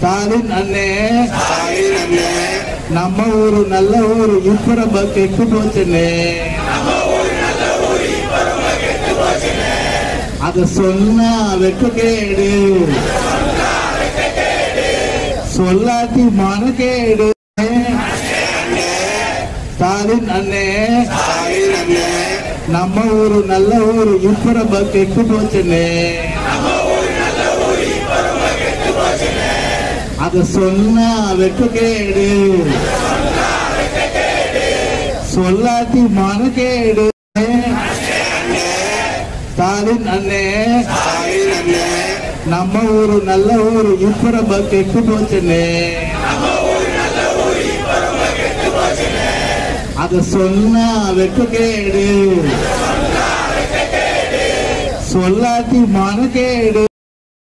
ஸ்டாலின் அண்ணே. ನಮ್ಮ அண்ணே நம்ம ஊரு நல்ல ஊரு இப்ப ரொம்ப கெட்டு போச்சுன்னே அத சொன்னா வெட்கக்கேடு சொல்லாட்டி மனக்கேடு ஸ்டாலின் அண்ணே. அண்ணே நம்ம ஊரு நல்ல ஊரு இப்பட ரொம்ப கெட்டு போச்சுன்னே அத சொன்னா வெட்கக்கேடு சொல்லாட்டி மனக்கேடு ஸ்டாலின் அண்ணே ஸ்டாலின் அண்ணே. நம்ம ஊரு நல்ல ஊரு இப்ப நம்ம கெட்டு போச்சுன்னே அத சொன்னா வெட்கக்கேடு சொல்லாட்டி மனக்கேடு